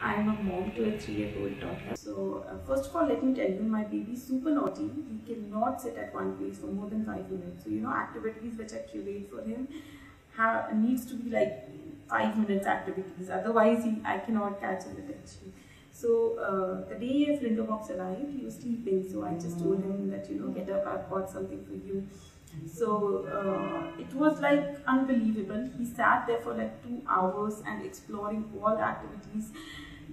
I'm a mom to a three-year-old daughter. So uh, first of all, let me tell you, my baby is super naughty. He cannot sit at one place for more than five minutes. So you know, activities which I curate for him have needs to be like five minutes activities. Otherwise, he, I cannot catch his attention. So uh, the day Flinto box arrived, he was sleeping. So I just told him that you know, get up, I've got something for you. So uh, it was like unbelievable. He sat there for like two hours and exploring all the activities,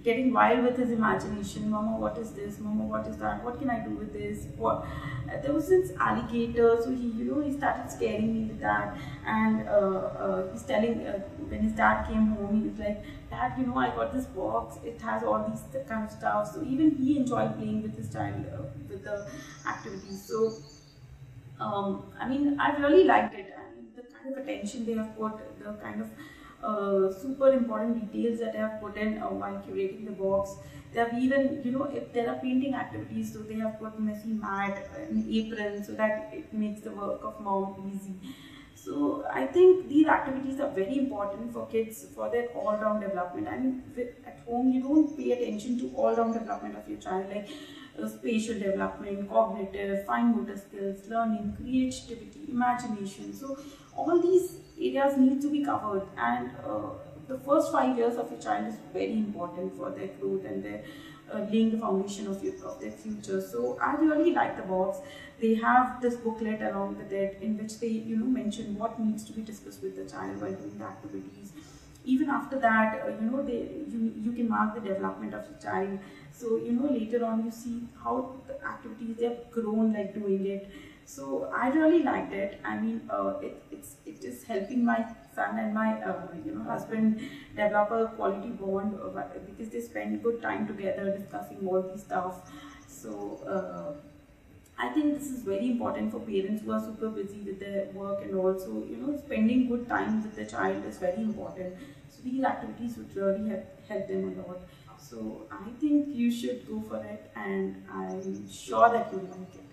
getting wild with his imagination. Mama, what is this? Mama, what is that? What can I do with this? What? Uh, there was this alligator, so he, you know, he started scaring me with that. And uh, uh, he's telling uh, when his dad came home, he was like, Dad, you know, I got this box. It has all these kind of stuff. So even he enjoyed playing with his child uh, with the activities. So um, I mean, I really liked it. I mean, the kind of attention they have put, the kind of uh, super important details that they have put in uh, while curating the box. They have even, you know, if there are painting activities, so they have put messy mat, an apron, so that it makes the work of mom easy. So I think these activities are very important for kids for their all-round development. I mean, at home you don't pay attention to all-round development of your child, like uh, spatial development, cognitive, fine motor skills, learning, creativity, imagination. So all these areas need to be covered and uh, the first five years of a child is very important for their growth and their uh, laying the foundation of, of their future. So I really like the box. They have this booklet along with it in which they you know mention what needs to be discussed with the child while doing the activities. Even after that, uh, you know, they you, you can mark the development of the child. So you know later on you see how the activities they have grown like doing it. So I really liked it. I mean, uh, it, it's it is helping my son and my uh, you know husband develop a quality bond uh, because they spend good time together discussing all these stuff. So uh, I think this is very important for parents who are super busy with their work and also you know spending good time with the child is very important. So these activities would really help help them a lot. So I think you should go for it, and I'm sure that you will like it.